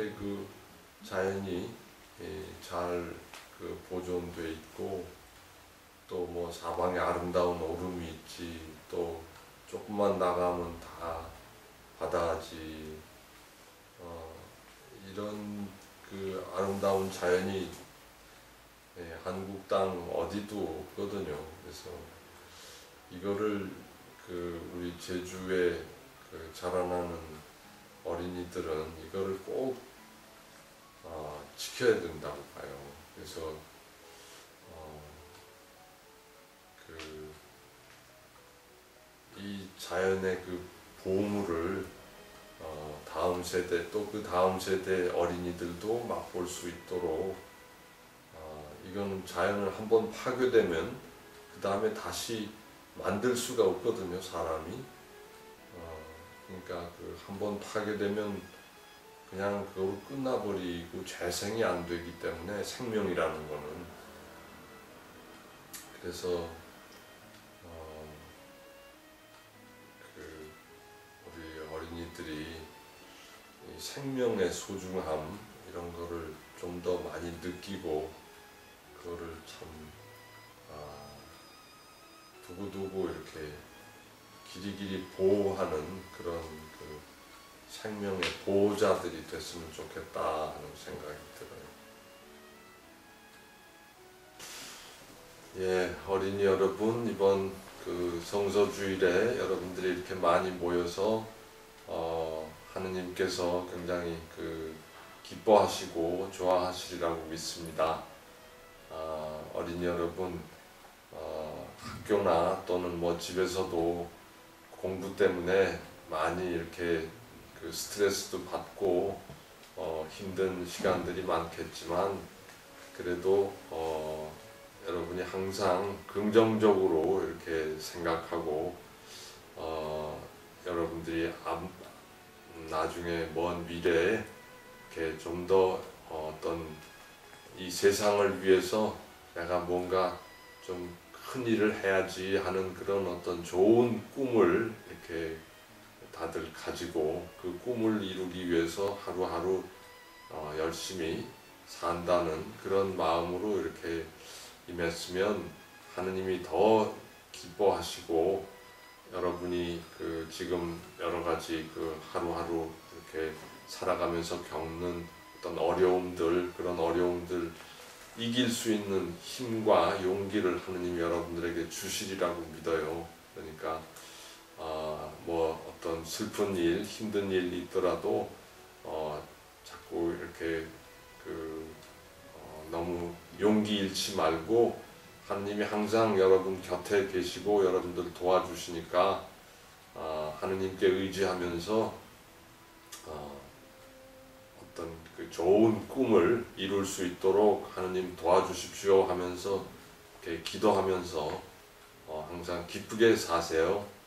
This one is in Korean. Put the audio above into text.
이렇게 그 자연이 예, 잘그 보존돼 있고 또 뭐 사방에 아름다운 오름이 있지 또 조금만 나가면 다 바다지 어, 이런 그 아름다운 자연이 예, 한국 땅 어디도 없거든요. 그래서 이거를 그 우리 제주에 그 자라나는 어린이들은 이거를 꼭 어, 지켜야 된다고 봐요. 그래서 어, 그 이 자연의 그 보물을 어, 다음 세대 또 그 다음 세대 어린이들도 맛볼 수 있도록 어, 이건 자연을 한번 파괴되면 그 다음에 다시 만들 수가 없거든요 사람이 어, 그러니까 그 한번 파괴되면 그냥 그걸로 끝나버리고 재생이 안 되기 때문에 생명이라는 거는. 그래서 어, 그 우리 어린이들이 이 생명의 소중함 이런 거를 좀 더 많이 느끼고 그거를 참 아, 두고두고 이렇게 길이길이 보호하는 그런 그 생명의 보호자들이 됐으면 좋겠다 하는 생각이 들어요. 예, 어린이 여러분 이번 그 성서 주일에 여러분들이 이렇게 많이 모여서 어, 하느님께서 굉장히 그 기뻐하시고 좋아하시리라고 믿습니다. 아, 어린이 여러분 어, 학교나 또는 뭐 집에서도 공부 때문에 많이 이렇게 그 스트레스도 받고 어, 힘든 시간들이 많겠지만 그래도 어, 여러분이 항상 긍정적으로 이렇게 생각하고 어, 여러분들이 앞, 나중에 먼 미래에 이렇게 좀 더 어떤 이 세상을 위해서 내가 뭔가 좀 큰 일을 해야지 하는 그런 어떤 좋은 꿈을 이렇게 다들 가지고 그 꿈을 이루기 위해서 하루하루 어, 열심히 산다는 그런 마음으로 이렇게 임했으면 하느님이 더 기뻐하시고 여러분이 그 지금 여러 가지 그 하루하루 이렇게 살아가면서 겪는 어떤 어려움들 그런 어려움들 이길 수 있는 힘과 용기를 하느님이 여러분들에게 주시리라고 믿어요. 그러니까 아, 뭐 어떤 슬픈 일, 힘든 일이 있더라도 어, 자꾸 이렇게 그 어, 너무 용기 잃지 말고 하느님이 항상 여러분 곁에 계시고 여러분들 도와주시니까 아, 하느님께 의지하면서 어, 어떤 그 좋은 꿈을 이룰 수 있도록 하느님 도와주십시오 하면서 이렇게 기도하면서 어, 항상 기쁘게 사세요.